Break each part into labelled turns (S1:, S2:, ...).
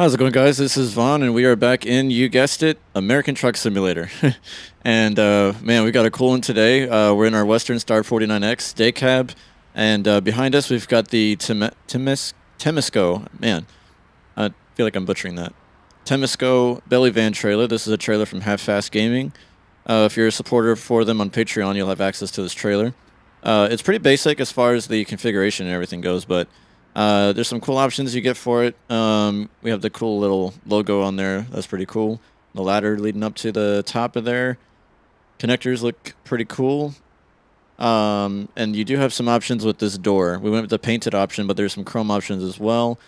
S1: How's it going, guys? This is Vaughn, and we are back in, you guessed it, American Truck Simulator. and, uh, man, we got a cool one today. Uh, we're in our Western Star 49X day cab, and uh, behind us we've got the Tim Timis Temisko. Man, I feel like I'm butchering that. Temisko belly van trailer. This is a trailer from Half Fast Gaming. Uh, if you're a supporter for them on Patreon, you'll have access to this trailer. Uh, it's pretty basic as far as the configuration and everything goes, but uh, there's some cool options you get for it. Um, we have the cool little logo on there. That's pretty cool. The ladder leading up to the top of there. Connectors look pretty cool. Um, and you do have some options with this door. We went with the painted option, but there's some chrome options as well.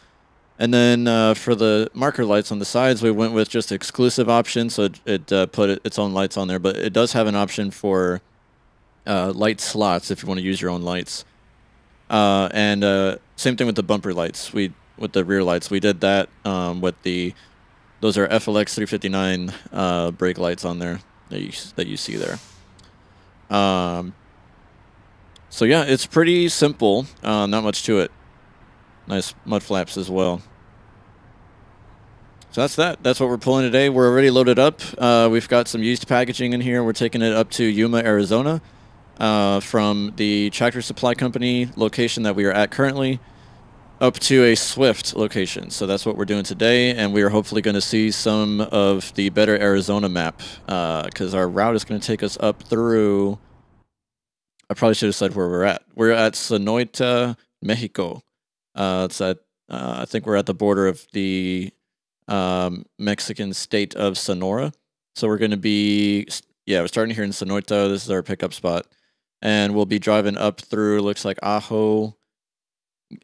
S1: And then uh, for the marker lights on the sides, we went with just exclusive options, so it, it uh, put it, its own lights on there. But it does have an option for uh, light slots if you want to use your own lights. Uh, and uh, same thing with the bumper lights. We with the rear lights, we did that um, with the those are FLX 359 uh, brake lights on there that you that you see there. Um, so yeah, it's pretty simple. Uh, not much to it. Nice mud flaps as well. So that's that. That's what we're pulling today. We're already loaded up. Uh, we've got some used packaging in here. We're taking it up to Yuma, Arizona uh, from the Tractor Supply Company location that we are at currently up to a Swift location. So that's what we're doing today, and we are hopefully going to see some of the better Arizona map because uh, our route is going to take us up through. I probably should have said where we're at. We're at Sonoyta, Mexico. Uh, it's at uh, I think we're at the border of the um, Mexican state of Sonora. So we're going to be yeah, we're starting here in Sonoyta. This is our pickup spot and we'll be driving up through looks like Ajo,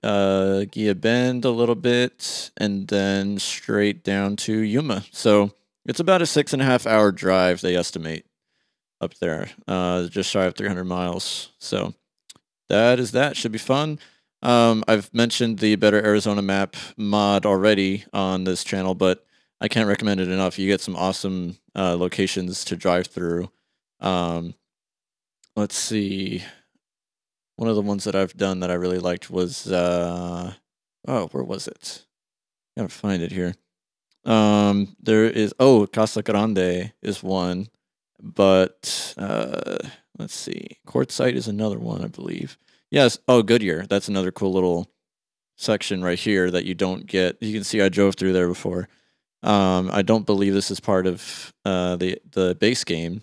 S1: uh, Gila Bend a little bit, and then straight down to Yuma. So it's about a six and a half hour drive they estimate up there, uh, just shy of 300 miles. So that is that. Should be fun. Um, I've mentioned the Better Arizona Map mod already on this channel, but I can't recommend it enough. You get some awesome uh, locations to drive through. Um, let's see. One of the ones that I've done that I really liked was uh oh, where was it? Gotta find it here. Um there is oh, Casa Grande is one, but uh let's see. Quartzsite is another one, I believe. Yes, oh Goodyear. That's another cool little section right here that you don't get. You can see I drove through there before. Um, I don't believe this is part of uh, the the base game.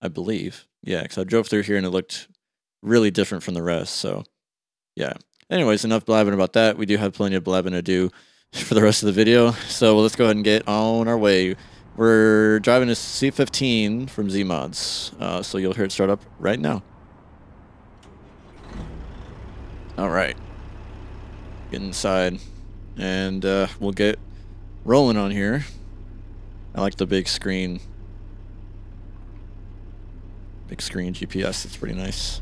S1: I believe. Yeah, because I drove through here and it looked really different from the rest. So, yeah. Anyways, enough blabbing about that. We do have plenty of blabbing to do for the rest of the video. So let's go ahead and get on our way. We're driving a C15 from Z-Mods. Uh, so you'll hear it start up right now. All right. Get inside. And uh, we'll get rolling on here. I like the big screen Big screen GPS, it's pretty nice.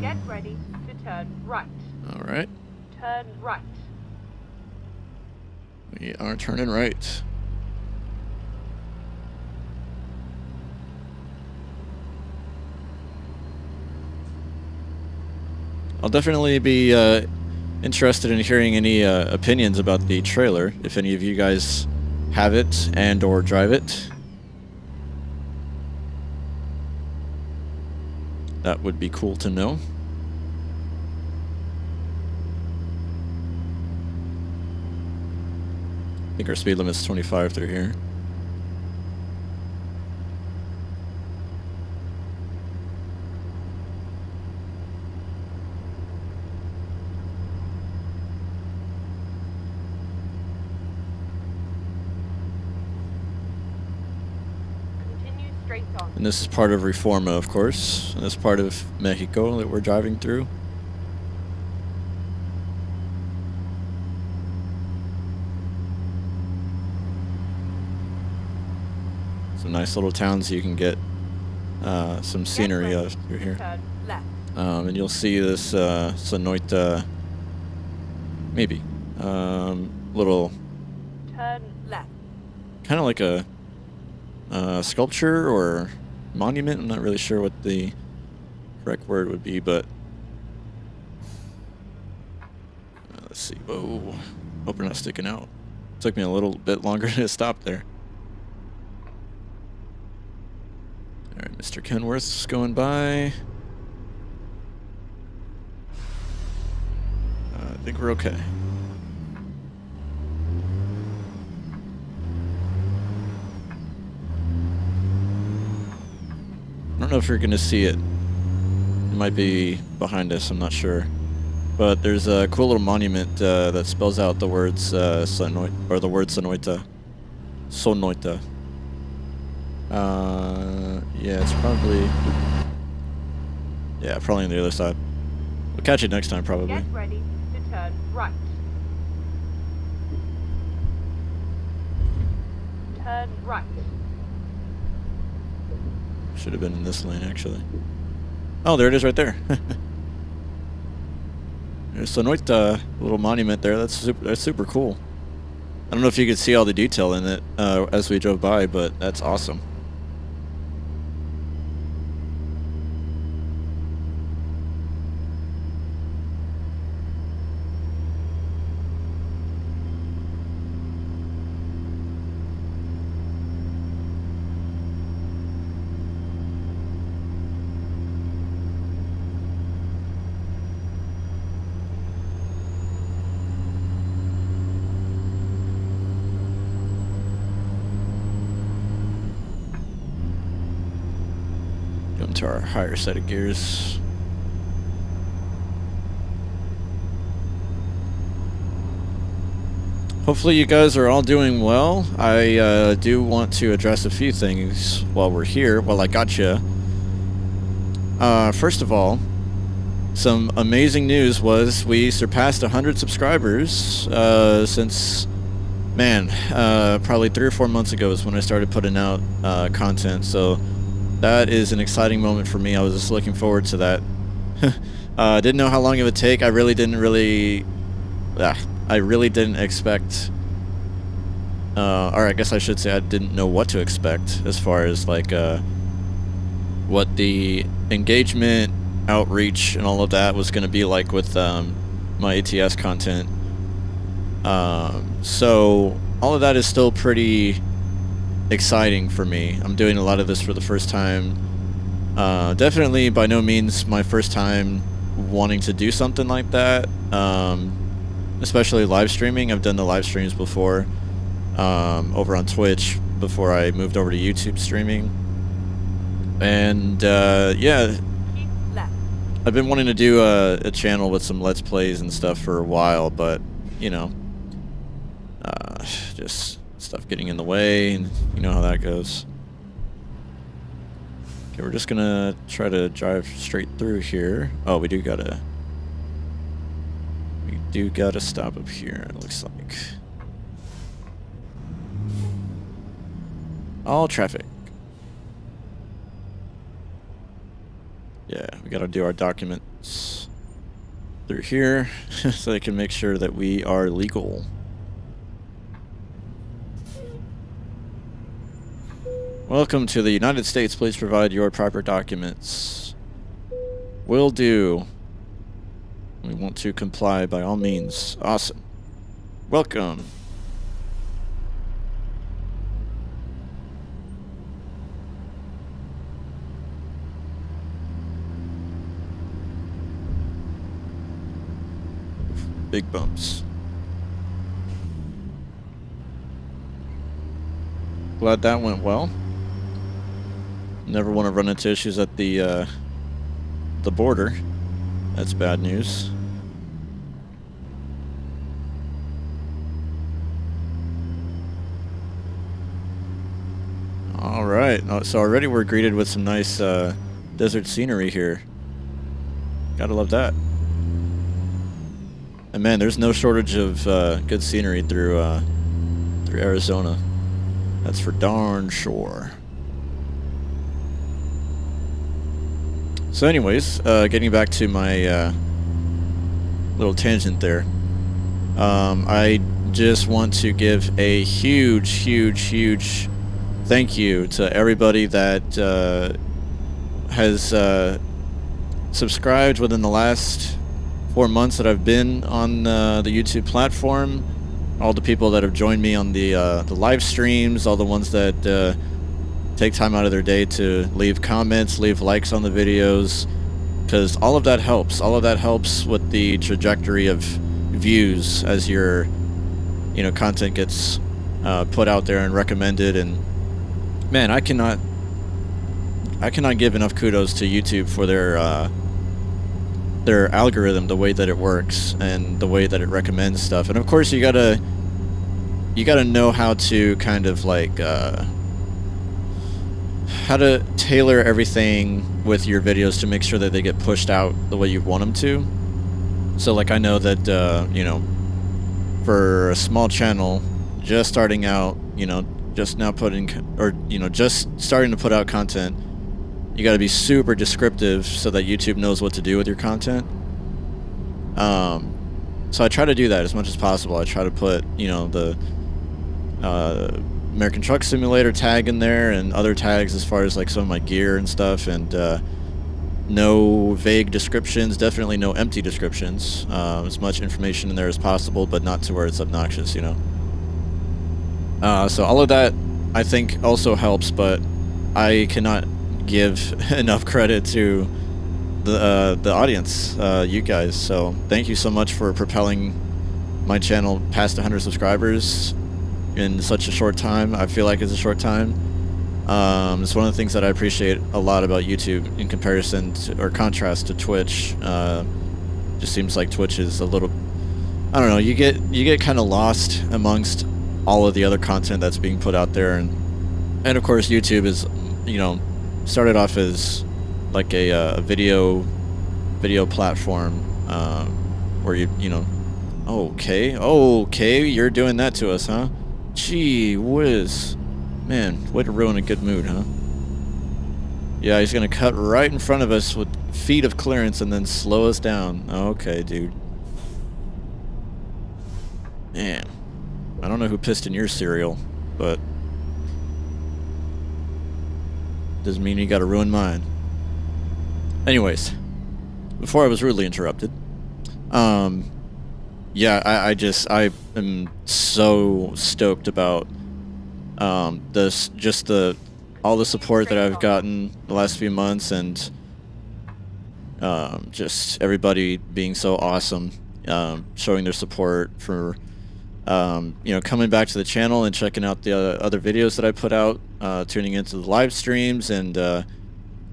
S2: Get ready to turn right.
S1: All right.
S2: Turn right.
S1: We are turning right. I'll definitely be uh, interested in hearing any uh, opinions about the trailer, if any of you guys have it and or drive it. That would be cool to know. I think our speed limit is 25 through here. And this is part of Reforma, of course. And this part of Mexico that we're driving through. Some nice little towns you can get uh, some scenery out through here. Um, and you'll see this uh, Sonoyta, maybe, um, little,
S2: Turn left.
S1: kind of like a uh, sculpture or monument? I'm not really sure what the correct word would be, but uh, let's see. Whoa, hope we're not sticking out. It took me a little bit longer to stop there. All right, Mr. Kenworth's going by. Uh, I think we're okay. Don't know if you're going to see it. It might be behind us, I'm not sure. But there's a cool little monument uh, that spells out the words uh, or the word Sonoyta. Sonoyta. Uh, yeah, it's probably... Yeah, probably on the other side. We'll catch it next time, probably.
S2: Get ready to turn right. Turn right.
S1: Should have been in this lane, actually. Oh, there it is right there. There's Sonoyta, little monument there. That's super, that's super cool. I don't know if you could see all the detail in it uh, as we drove by, but that's awesome. To our higher set of gears. Hopefully you guys are all doing well. I uh, do want to address a few things while we're here, while I got you. Uh, first of all, some amazing news was we surpassed 100 subscribers uh, since, man, uh, probably three or four months ago is when I started putting out uh, content. So that is an exciting moment for me. I was just looking forward to that. uh, didn't know how long it would take. I really didn't really... Ah, I really didn't expect... Uh, or I guess I should say I didn't know what to expect as far as like uh, what the engagement, outreach, and all of that was going to be like with um, my ATS content. Um, so all of that is still pretty exciting for me. I'm doing a lot of this for the first time. Uh, definitely by no means my first time wanting to do something like that. Um, especially live streaming. I've done the live streams before um, over on Twitch before I moved over to YouTube streaming. And uh, yeah, I've been wanting to do a, a, channel with some Let's Plays and stuff for a while, but, you know, uh, just stuff getting in the way, and you know how that goes. Okay, we're just gonna try to drive straight through here. Oh, we do gotta... We do gotta stop up here, it looks like. All traffic. Yeah, we gotta do our documents through here so they can make sure that we are legal. Welcome to the United States. Please provide your proper documents. Will do. We want to comply by all means. Awesome. Welcome. Big bumps. Glad that went well. Never want to run into issues at the uh, the border. That's bad news. All right, oh, so already we're greeted with some nice uh, desert scenery here. Gotta love that. And man, there's no shortage of uh, good scenery through uh, through Arizona. That's for darn sure. So anyways, uh, getting back to my uh, little tangent there. Um, I just want to give a huge, huge, huge thank you to everybody that uh, has uh, subscribed within the last four months that I've been on uh, the YouTube platform, all the people that have joined me on the uh, the live streams, all the ones that uh, take time out of their day to leave comments, leave likes on the videos, because all of that helps. All of that helps with the trajectory of views as your you know content gets uh, put out there and recommended. And man, I cannot I cannot give enough kudos to YouTube for their uh, their algorithm, the way that it works, and the way that it recommends stuff. And of course, you gotta you gotta know how to kind of like uh, how to tailor everything with your videos to make sure that they get pushed out the way you want them to. So, like, I know that uh, you know, for a small channel, just starting out, you know, just now putting or you know, just starting to put out content you got to be super descriptive so that YouTube knows what to do with your content. Um, so I try to do that as much as possible. I try to put, you know, the uh, American Truck Simulator tag in there and other tags as far as like some of my gear and stuff and uh, no vague descriptions, definitely no empty descriptions. Uh, as much information in there as possible, but not to where it's obnoxious, you know. Uh, so all of that I think also helps, but I cannot give enough credit to the uh, the audience, uh, you guys. So thank you so much for propelling my channel past 100 subscribers in such a short time. I feel like it's a short time. Um, it's one of the things that I appreciate a lot about YouTube in comparison to, or contrast to Twitch. Uh, just seems like Twitch is a little, I don't know. You get you get kind of lost amongst all of the other content that's being put out there, and and of course YouTube is, you know, started off as like a uh, video video platform um, where you you know okay okay you're doing that to us huh gee whiz. Man way to ruin a good mood huh? Yeah he's gonna cut right in front of us with feet of clearance and then slow us down. Okay dude. Man I don't know who pissed in your cereal but Doesn't mean you gotta ruin mine. Anyways, before I was rudely interrupted, um, yeah, I, I just, I am so stoked about, um, this, just the, all the support that I've gotten the last few months and, um, just everybody being so awesome, um, showing their support for um, you know, coming back to the channel and checking out the uh, other videos that I put out, uh, tuning into the live streams and uh,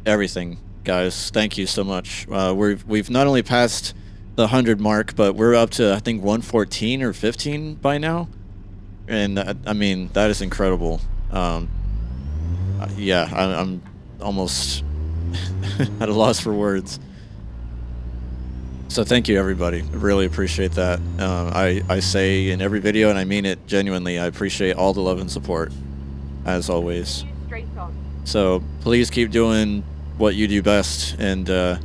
S1: everything, guys. Thank you so much. Uh, we've we've not only passed the hundred mark, but we're up to I think 114 or 15 by now, and uh, I mean that is incredible. Um, uh, yeah, I, I'm almost at a loss for words. So thank you, everybody. Really appreciate that. Um, I, I say in every video, and I mean it genuinely, I appreciate all the love and support, as always. So please keep doing what you do best, and uh,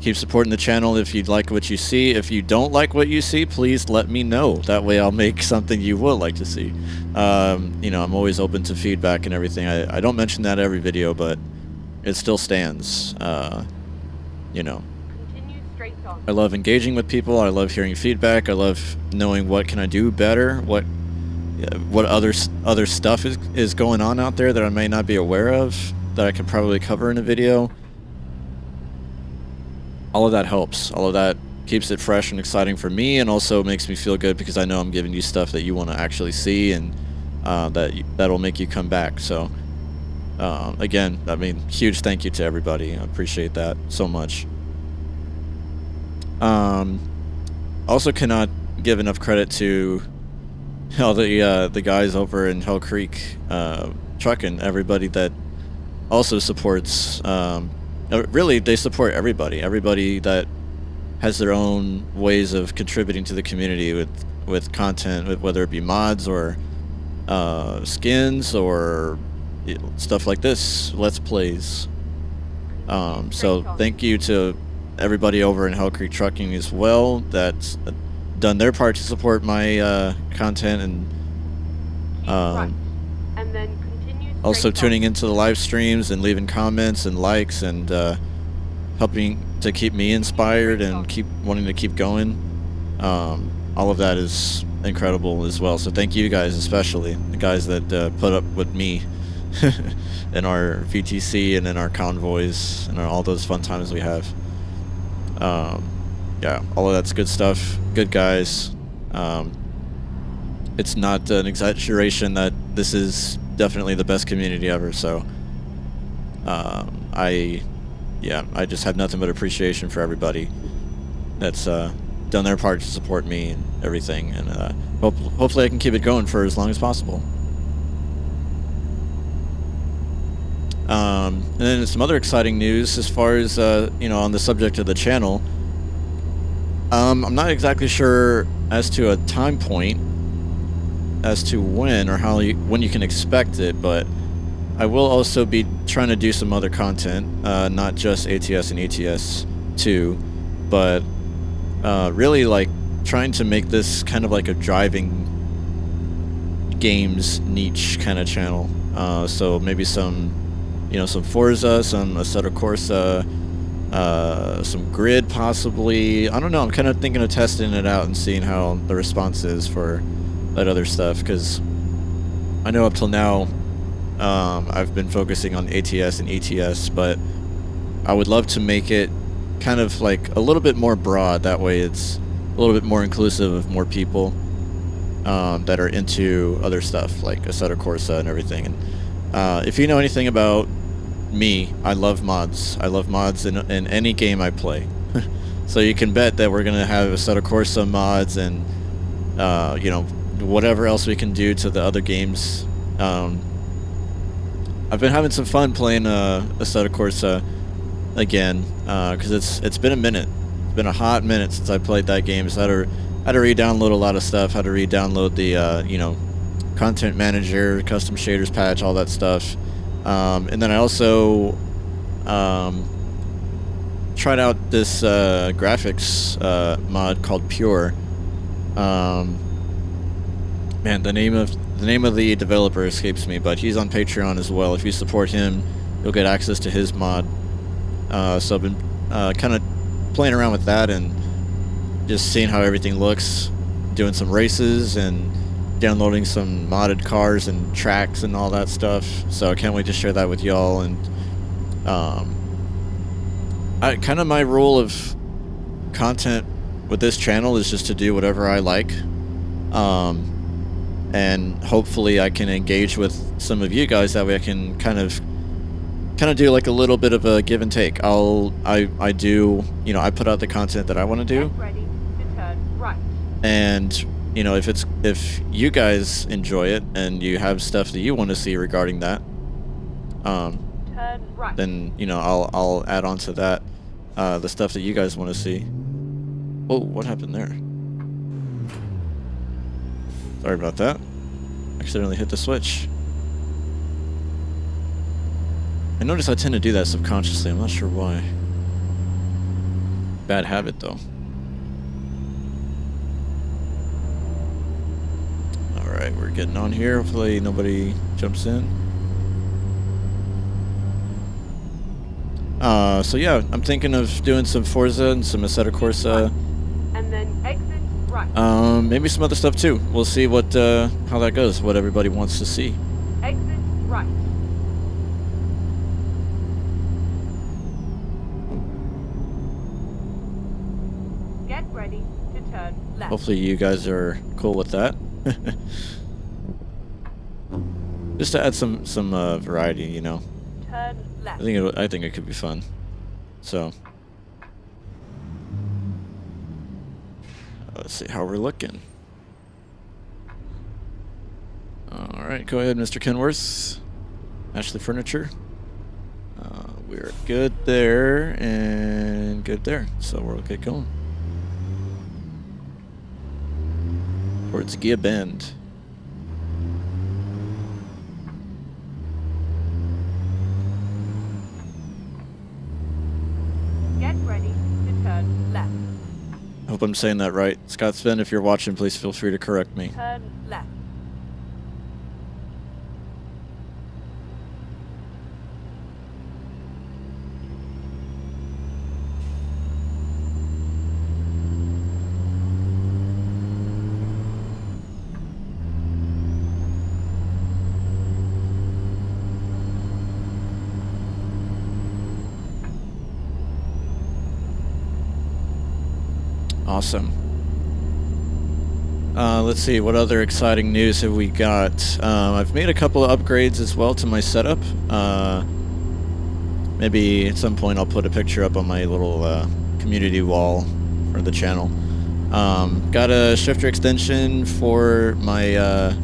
S1: keep supporting the channel if you like what you see. If you don't like what you see, please let me know. That way I'll make something you will like to see. Um, you know, I'm always open to feedback and everything. I, I don't mention that every video, but it still stands. Uh, you know, I love engaging with people. I love hearing feedback. I love knowing what can I do better. What what other other stuff is is going on out there that I may not be aware of that I can probably cover in a video. All of that helps. All of that keeps it fresh and exciting for me, and also makes me feel good because I know I'm giving you stuff that you want to actually see and uh, that that'll make you come back. So. Uh, again, I mean, huge thank you to everybody. I appreciate that so much. Um, also cannot give enough credit to all the uh, the guys over in Hell Creek uh, trucking, everybody that also supports. Um, uh, really, they support everybody. Everybody that has their own ways of contributing to the community with with content, whether it be mods or uh, skins or stuff like this, let's plays. Um, so thank you to everybody over in Hell Creek Trucking as well that's done their part to support my uh, content and, um, and also tuning into the live streams and leaving comments and likes and uh, helping to keep me inspired and keep wanting to keep going. Um, all of that is incredible as well. So thank you guys, especially the guys that uh, put up with me in our VTC and in our convoys and all those fun times we have. Um, yeah, all of that's good stuff. Good guys. Um, it's not an exaggeration that this is definitely the best community ever. So um, I, yeah, I just have nothing but appreciation for everybody that's uh, done their part to support me and everything. And uh, hope, hopefully I can keep it going for as long as possible. Um, and then some other exciting news as far as, uh, you know, on the subject of the channel. Um, I'm not exactly sure as to a time point as to when or how you, when you can expect it, but I will also be trying to do some other content, uh, not just ATS and ATS 2, but uh, really like trying to make this kind of like a driving games niche kind of channel. Uh, so maybe some, you know, some Forza, some Assetto Corsa, uh, some Grid possibly. I don't know. I'm kind of thinking of testing it out and seeing how the response is for other stuff because I know up till now um, I've been focusing on ATS and ETS, but I would love to make it kind of like a little bit more broad. That way it's a little bit more inclusive of more people um, that are into other stuff like Assetto Corsa and everything. And uh, if you know anything about me, I love mods. I love mods in, in any game I play. so you can bet that we're to have Assetto Corsa mods and, uh, you know, whatever else we can do to the other games. Um, I've been having some fun playing uh, Assetto Corsa again because uh, it's it's been a minute. It's been a hot minute since I played that game. So I had to, had to re-download a lot of stuff. Had to re-download the uh, you know content manager, custom shaders patch, all that stuff. Um, and then I also um, tried out this uh, graphics uh, mod called Pure. Um, man, the name of the name of the developer escapes me, but he's on Patreon as well. If you support him, you'll get access to his mod. Uh, so I've been uh, kind of playing around with that and just seeing how everything looks, doing some races and downloading some modded cars and tracks and all that stuff. So I can't wait to share that with y'all. And um, I kind of my rule of content with this channel is just to do whatever I like. Um, and hopefully I can engage with some of you guys that way I can kind of kind of do like a little bit of a give and take. I'll I I do, you know, I put out the content that I want to do.
S2: Ready to turn right.
S1: And you know, if it's if you guys enjoy it and you have stuff that you want to see regarding that, um
S2: right.
S1: then, you know, I'll I'll add on to that uh the stuff that you guys want to see. Oh, what happened there? Sorry about that. Accidentally hit the switch. I notice I tend to do that subconsciously. I'm not sure why. Bad habit, though. Alright, we're getting on here. Hopefully nobody jumps in. Uh, so yeah, I'm thinking of doing some Forza and some Assetto Corsa.
S2: And then exit right.
S1: Um, maybe some other stuff too. We'll see what uh, how that goes. What everybody wants to see.
S2: exit right. Get ready to turn left.
S1: Hopefully you guys are cool with that. Just to add some some uh, variety, you know.
S2: Turn left.
S1: I think it, I think it could be fun. So let's see how we're looking. All right, go ahead, Mr. Kenworth. Ashley Furniture. Uh, we're good there and good there, so we'll get going. Towards Gila Bend.
S2: Get ready to turn left.
S1: Hope I'm saying that right. Scott Sven, if you're watching, please feel free to correct me.
S2: Turn left.
S1: Awesome. Uh, let's see, what other exciting news have we got? Um, I've made a couple of upgrades as well to my setup. Uh, maybe at some point I'll put a picture up on my little uh, community wall for the channel. Um, got a shifter extension for my uh,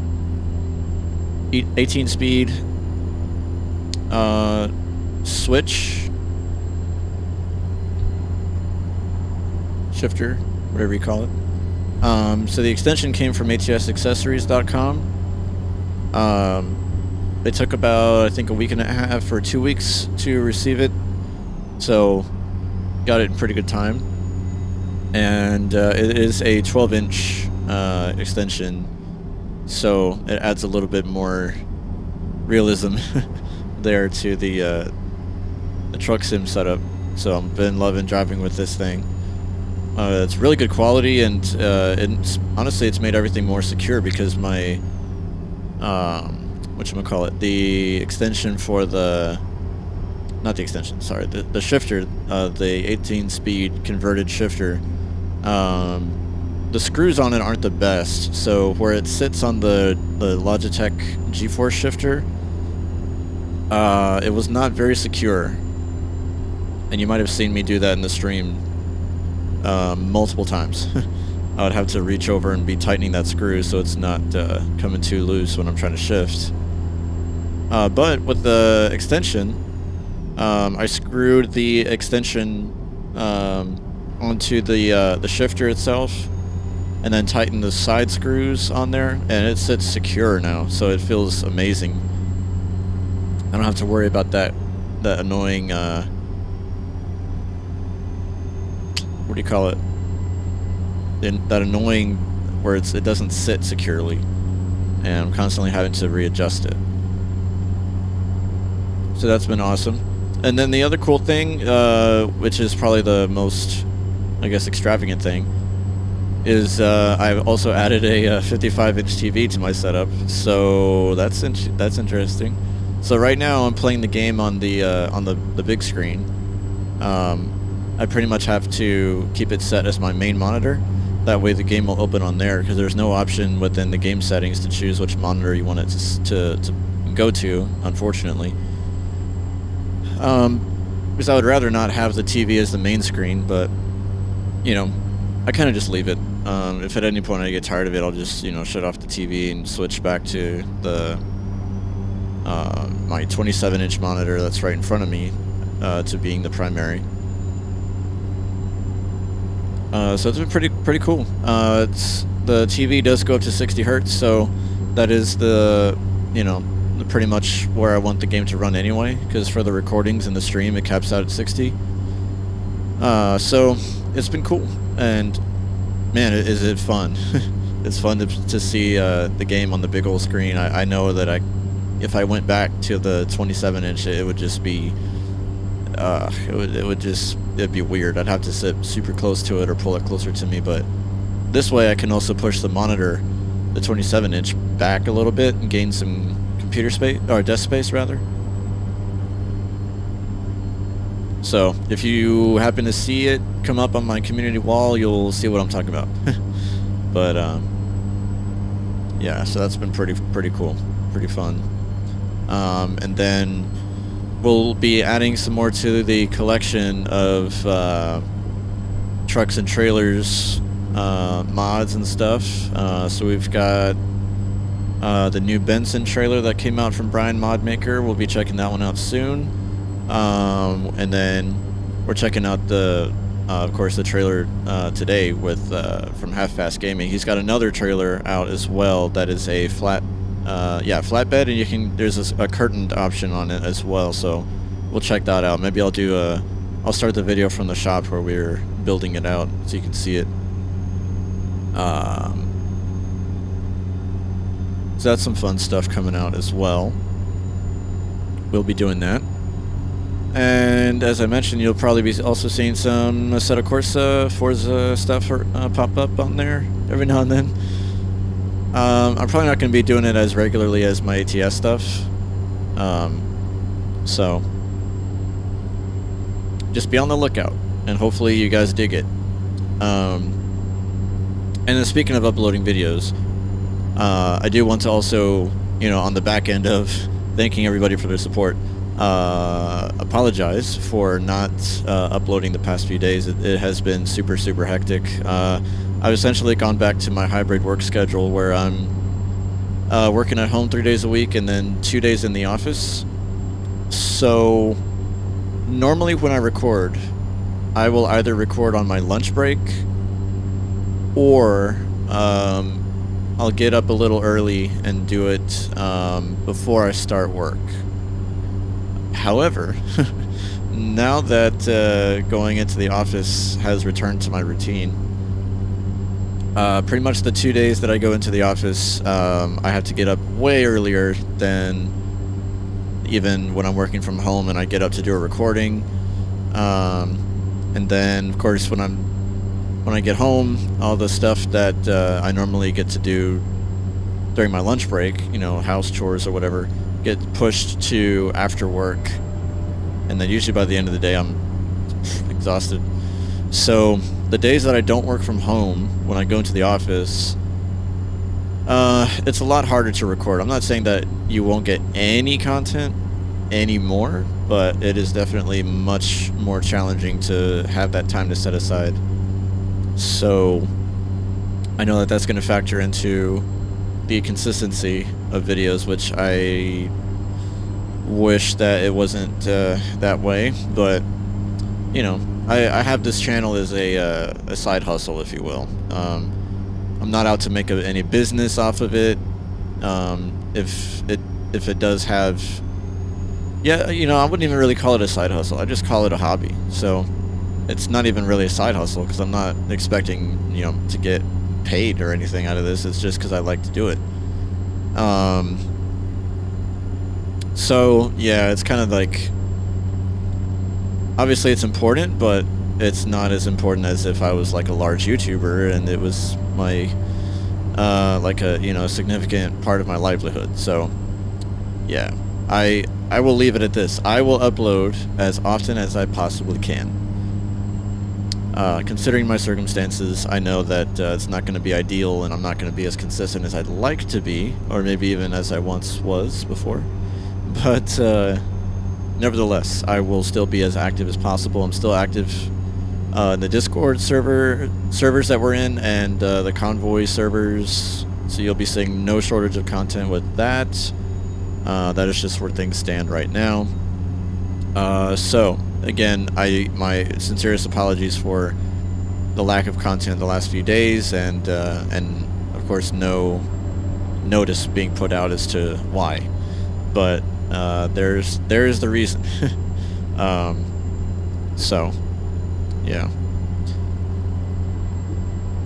S1: 18 speed uh, switch shifter, whatever you call it. Um, so the extension came from atsaccessories.com. Um, it took about, I think, a week and a half or two weeks to receive it. So, got it in pretty good time. And uh, it is a 12-inch uh, extension, so it adds a little bit more realism there to the, uh, the truck sim setup. So I've been loving driving with this thing. Uh, it's really good quality, and uh, it's, honestly, it's made everything more secure because my, um, what you call it, the extension for the, not the extension, sorry, the, the shifter, uh, the 18-speed converted shifter, um, the screws on it aren't the best. So where it sits on the the Logitech G-force shifter, uh, it was not very secure, and you might have seen me do that in the stream um, multiple times. I would have to reach over and be tightening that screw so it's not uh, coming too loose when I'm trying to shift. Uh, but with the extension, um, I screwed the extension um, onto the uh, the shifter itself, and then tightened the side screws on there, and it sits secure now, so it feels amazing. I don't have to worry about that that annoying uh, what do you call it? that annoying where it's, it doesn't sit securely, and I'm constantly having to readjust it. So that's been awesome. And then the other cool thing, uh, which is probably the most, I guess, extravagant thing, is uh, I've also added a 55-inch uh, TV to my setup. So that's in that's interesting. So right now I'm playing the game on the uh, on the the big screen. Um, I pretty much have to keep it set as my main monitor. That way the game will open on there because there's no option within the game settings to choose which monitor you want it to, to, to go to, unfortunately. Um, because I would rather not have the TV as the main screen, but, you know, I kind of just leave it. Um, if at any point I get tired of it, I'll just, you know, shut off the TV and switch back to the uh, my 27-inch monitor that's right in front of me uh, to being the primary. Uh, so it's been pretty pretty cool. Uh, it's the TV does go up to 60 hertz, so that is the you know pretty much where I want the game to run anyway. Because for the recordings and the stream, it caps out at 60. Uh, so it's been cool, and man, is it fun! it's fun to, to see uh, the game on the big old screen. I, I know that I, if I went back to the 27 inch, it would just be uh, it would it would just it'd be weird. I'd have to sit super close to it or pull it closer to me. But this way, I can also push the monitor, the 27 inch, back a little bit and gain some computer space or desk space rather. So if you happen to see it come up on my community wall, you'll see what I'm talking about. but um, yeah, so that's been pretty pretty cool, pretty fun. Um, and then we'll be adding some more to the collection of uh, trucks and trailers uh, mods and stuff. Uh, so we've got uh, the new Benson trailer that came out from Brian Modmaker. We'll be checking that one out soon. Um, and then we're checking out the, uh, of course, the trailer uh, today with from Half Fast Gaming. He's got another trailer out as well that is a flat uh, yeah, flatbed, and you can. There's a, a, curtained option on it as well, so we'll check that out. Maybe I'll do a. I'll start the video from the shop where we're building it out, so you can see it. Um, so that's some fun stuff coming out as well. We'll be doing that. And as I mentioned, you'll probably be also seeing some Assetto Corsa Forza stuff uh, pop up on there every now and then. Um, I'm probably not going to be doing it as regularly as my ATS stuff. Um, so, just be on the lookout, and hopefully you guys dig it. Um, and then speaking of uploading videos, uh, I do want to also, you know, on the back end of thanking everybody for their support, uh, apologize for not uh, uploading the past few days. It, it, has been super, super hectic. I've essentially gone back to my hybrid work schedule where I'm uh, working at home three days a week and then two days in the office. So normally when I record, I will either record on my lunch break or um, I'll get up a little early and do it um, before I start work. However, now that uh, going into the office has returned to my routine, uh, pretty much the two days that I go into the office, um, I have to get up way earlier than even when I'm working from home and I get up to do a recording. Um, and then, of course, when I'm when I get home, all the stuff that uh, I normally get to do during my lunch break, you know, house chores or whatever, get pushed to after work. And then usually by the end of the day, I'm exhausted. So the days that I don't work from home, when I go into the office, uh, it's a lot harder to record. I'm not saying that you won't get any content anymore, but it is definitely much more challenging to have that time to set aside. So I know that that's going to factor into the consistency of videos, which I wish that it wasn't uh, that way, but you know, I, I have this channel as a, uh, a side hustle, if you will. Um, I'm not out to make a, any business off of it. Um, if it if it does have, yeah, you know, I wouldn't even really call it a side hustle. I just call it a hobby. So it's not even really a side hustle because I'm not expecting you know to get paid or anything out of this. It's just because I like to do it. Um. So yeah, it's kind of like obviously it's important, but it's not as important as if I was like a large YouTuber and it was my uh, like a you know significant part of my livelihood. So yeah, I I will leave it at this. I will upload as often as I possibly can. Uh, considering my circumstances, I know that uh, it's not going to be ideal and I'm not going to be as consistent as I'd like to be, or maybe even as I once was before. But uh, nevertheless, I will still be as active as possible. I'm still active uh, in the Discord server servers that we're in and uh, the Convoy servers, so you'll be seeing no shortage of content with that. Uh, that is just where things stand right now. so, again, I my sincerest apologies for the lack of content the last few days, and uh, and of course no notice being put out as to why. But uh, there's there is the reason. um, so, yeah.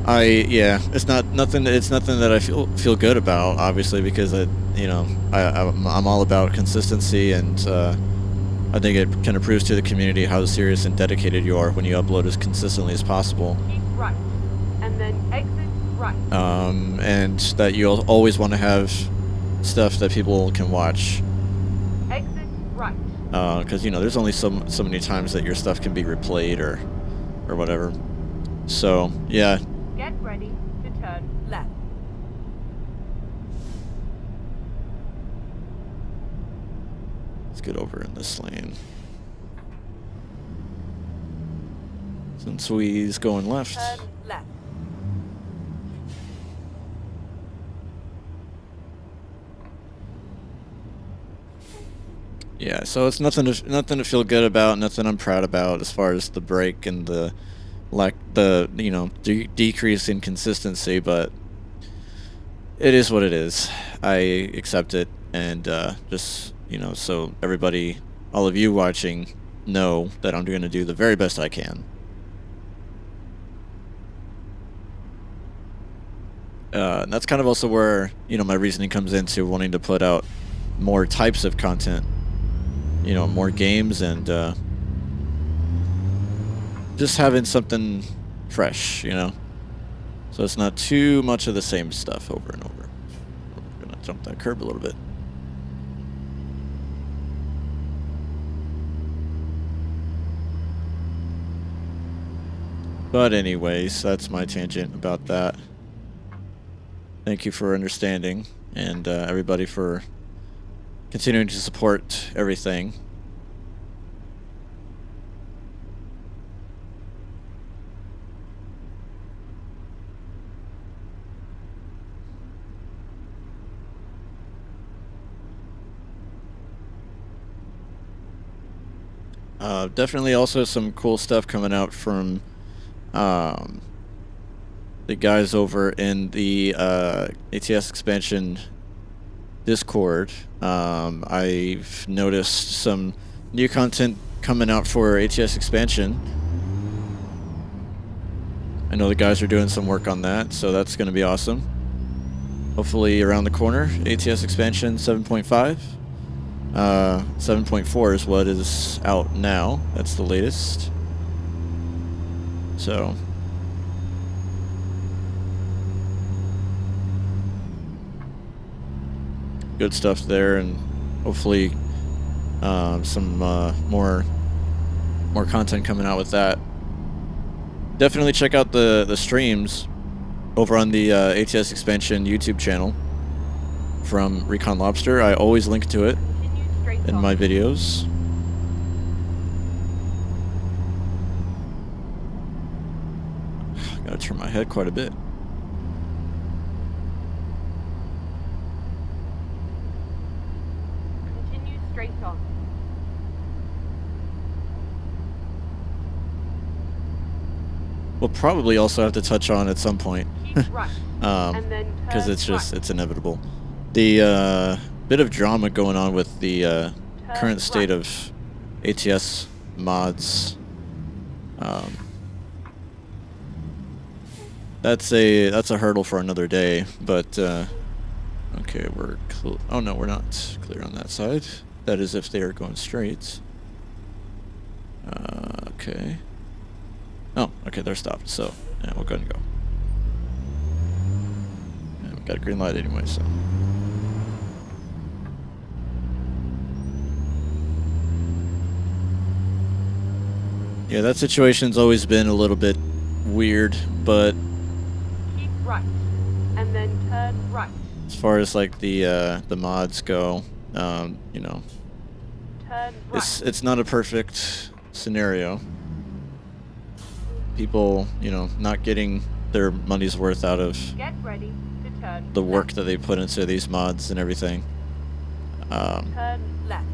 S1: I yeah, it's not nothing. It's nothing that I feel feel good about, obviously, because I, you know, I I'm all about consistency and. Uh, I think it kind of proves to the community how serious and dedicated you are when you upload as consistently as possible.
S2: Keep right, and then exit right.
S1: Um, and that you'll always want to have stuff that people can watch. Because uh, you know, there's only so so many times that your stuff can be replayed or or whatever. So yeah.
S2: Get ready to turn left.
S1: Let's get over in this lane. Since we's going left.
S2: Turn
S1: Yeah, so it's nothing to nothing to feel good about, nothing I'm proud about as far as the break and the like the you know de decrease in consistency, but it is what it is. I accept it and uh, just you know so everybody, all of you watching, know that I'm going to do the very best I can. Uh, and that's kind of also where you know my reasoning comes into wanting to put out more types of content you know, more games and uh, just having something fresh, you know. So it's not too much of the same stuff over and over. I'm gonna jump that curb a little bit. But anyways, that's my tangent about that. thank you for understanding and uh, everybody for continuing to support everything. Uh, definitely also some cool stuff coming out from um, the guys over in the uh, ATS expansion Discord. Um, I've noticed some new content coming out for ATS expansion. I know the guys are doing some work on that, so that's going to be awesome. Hopefully around the corner, ATS expansion 7.5. Uh, 7.4 is what is out now. That's the latest. So. Good stuff there, and hopefully um, some uh, more more content coming out with that. Definitely check out the the streams over on the uh, ATS expansion YouTube channel from Recon Lobster. I always link to it in my videos. Gotta turn my head quite a bit.
S2: Continue straight on.
S1: We'll probably also have to touch on at some point.
S2: Right.
S1: um, because it's just it's inevitable. The uh, bit of drama going on with the uh, current state of ATS mods. Um, that's a that's a hurdle for another day. But uh, okay, we're oh no, we're not clear on that side. That is if they are going straight. Uh, okay. Oh, okay, they're stopped. So yeah, we'll go ahead and go. Yeah, we got a green light anyway, so. Yeah, that situation's always been a little bit weird, but
S2: Keep right. And then turn right.
S1: as far as like the uh, the mods go, um, you know,
S2: Turn right.
S1: it's it's not a perfect scenario. People, you know, not getting their money's worth out of
S2: Get ready to turn
S1: the work that they put into these mods and everything. Um,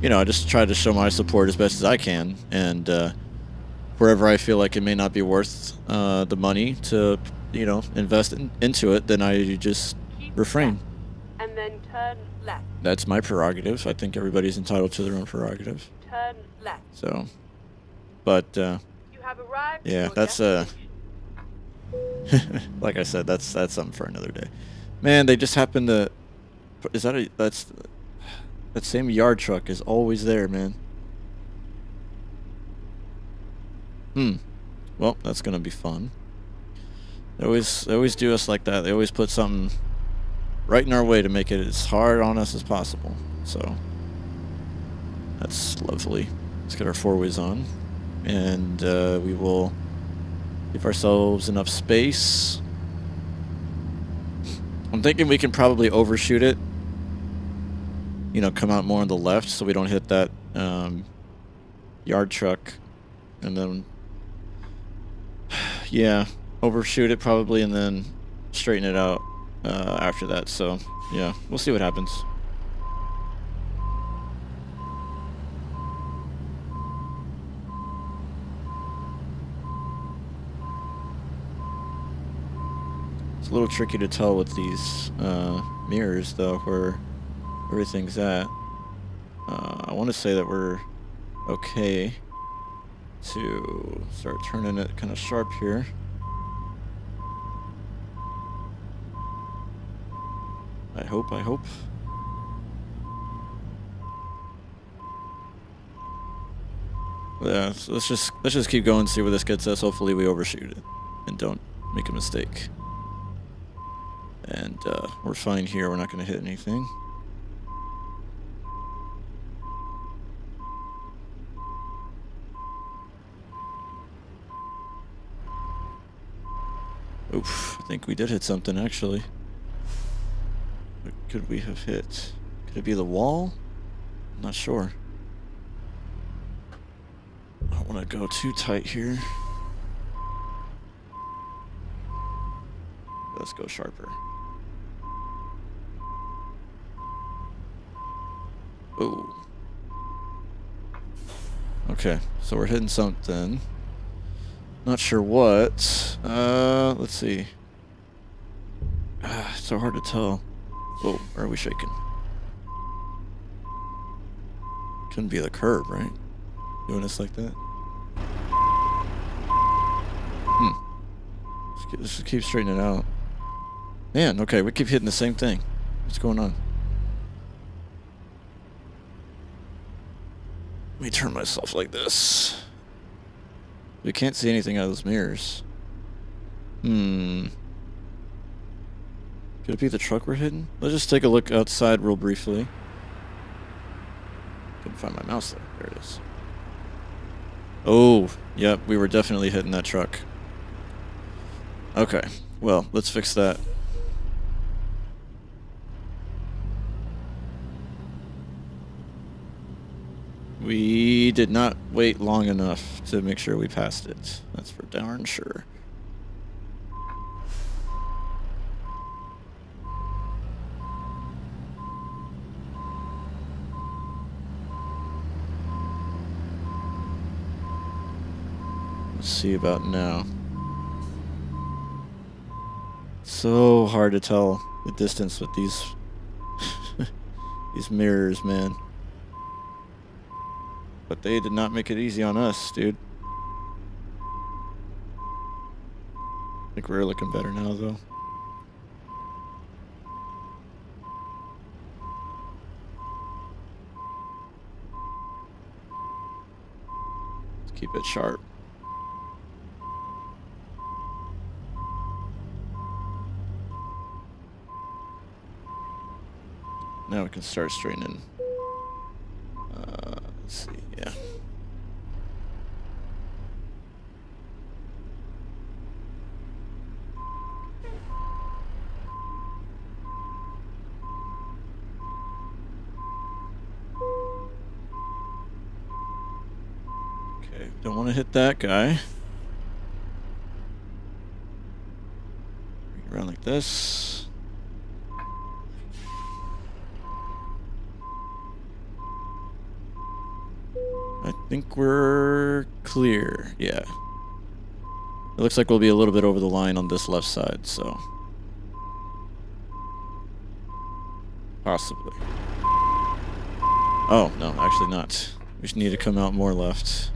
S1: you know, I just try to show my support as best as I can, and uh, wherever I feel like it may not be worth uh, the money to, you know, invest in, into it, then I just
S2: Keep
S1: refrain.
S2: left. And then turn left.
S1: That's my prerogative. I think everybody's entitled to their own prerogative.
S2: Turn left.
S1: So, but uh,
S2: You have arrived.
S1: Yeah, that's, uh, like I said, that's that's something for another day. Man, they just happened to. Is that a that's that same yard truck is always there, man. Hmm. Well, that's gonna be fun. They always they always do us like that. They always put something right in our way to make it as hard on us as possible. So that's lovely. Let's get our four ways on, and uh, we will give ourselves enough space. I'm thinking we can probably overshoot it. You know, come out more on the left so we don't hit that um, yard truck, and then yeah, overshoot it probably, and then straighten it out uh, after that. So yeah, we'll see what happens. A little tricky to tell with these uh, mirrors, though, where everything's at. Uh, I want to say that we're okay to start turning it kind of sharp here. I hope, I hope. Yeah, so let's just let's just keep going, see where this gets us. Hopefully we overshoot it and don't make a mistake. And uh, we're fine here. We're not going to hit anything. Oof, I think we did hit something actually. What could we have hit? Could it be the wall? I'm not sure. I don't want to go too tight here. Let's go sharper. Ooh. Okay, so we're hitting something. Not sure what. Uh, let's see. Ah, it's so hard to tell. Whoa, are we shaking? Couldn't be the curb, right? Doing this like that? Hmm. Let's, get, let's just keep straightening it out. Man, okay, we keep hitting the same thing. What's going on? Me turn myself like this. We can't see anything out of those mirrors. Hmm. Could it be the truck we're hitting? Let's just take a look outside real briefly. Couldn't find my mouse there. There it is. Oh, yep, we were definitely hitting that truck. Okay, well, let's fix that. We did not wait long enough to make sure we passed it. That's for darn sure. Let's see about now. So hard to tell the distance with these these mirrors, man. But they did not make it easy on us, dude. I think we're looking better now, though. Let's keep it sharp. Now we can start straightening. Let's see, yeah. Okay, don't want to hit that guy. Bring it around like this. I think we're clear. Yeah. It looks like we'll be a little bit over the line on this left side, so. Possibly. Oh, no, actually not. We just need to come out more left.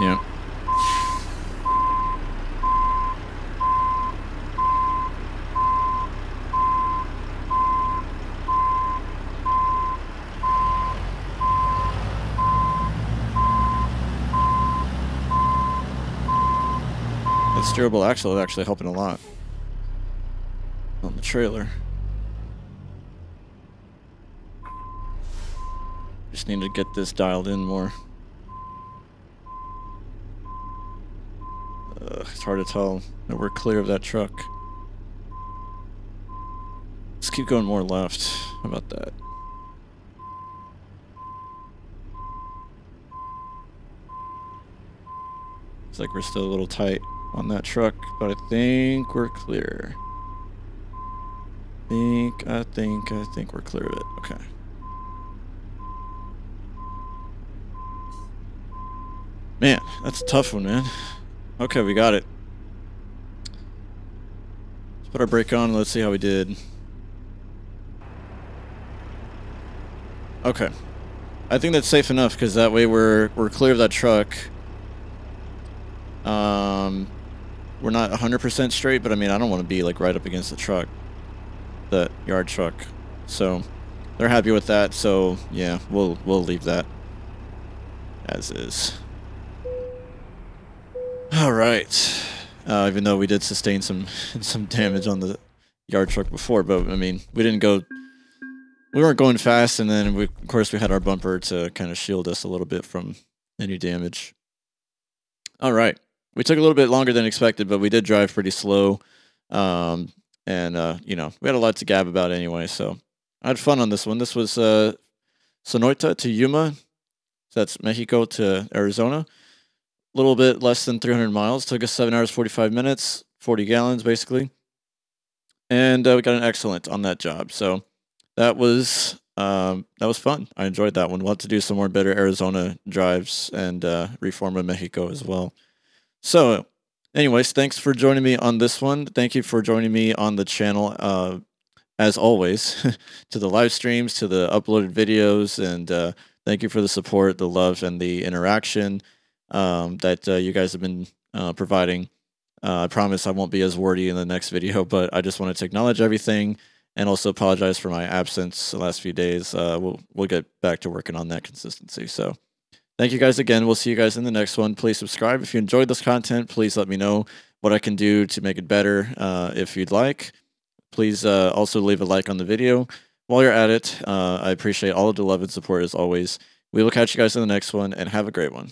S1: Yeah. Steerable axle is actually helping a lot on the trailer. Just need to get this dialed in more. Ugh, it's hard to tell that we're clear of that truck. Let's keep going more left. How about that? Looks like we're still a little tight on that truck, but I think we're clear. I Think, I think, I think we're clear of it. Okay. Man, that's a tough one, man. Okay, we got it. Let's put our brake on. And let's see how we did. Okay. I think that's safe enough because that way we're we're clear of that truck. Um, we're not 100% straight, but I mean, I don't want to be like right up against the truck, the yard truck. So they're happy with that. So yeah, we'll we'll leave that as is. All right. Uh, even though we did sustain some some damage on the yard truck before, but I mean, we didn't go. We weren't going fast, and then we, of course we had our bumper to kind of shield us a little bit from any damage. All right. We took a little bit longer than expected, but we did drive pretty slow. Um, and, uh, you know, we had a lot to gab about anyway. So I had fun on this one. This was uh, Sonoyta to Yuma. So that's Mexico to Arizona. A little bit less than 300 miles. Took us 7 hours, 45 minutes, 40 gallons basically. And uh, we got an excellent on that job. So that was um, that was fun. I enjoyed that one. We'll have to do some more better Arizona drives and uh, Reforma Mexico as well. So, anyways, thanks for joining me on this one. Thank you for joining me on the channel. Uh, as always, to the live streams, to the uploaded videos, and uh, thank you for the support, the love, and the interaction um, that uh, you guys have been uh, providing. Uh, I promise I won't be as wordy in the next video, but I just wanted to acknowledge everything and also apologize for my absence the last few days. Uh, we'll we'll get back to working on that consistency. So, thank you guys again. We'll see you guys in the next one. Please subscribe if you enjoyed this content. Please let me know what I can do to make it better uh, if you'd like. Please uh, also leave a like on the video. While you're at it, uh, I appreciate all of the love and support as always. We will catch you guys in the next one and have a great one.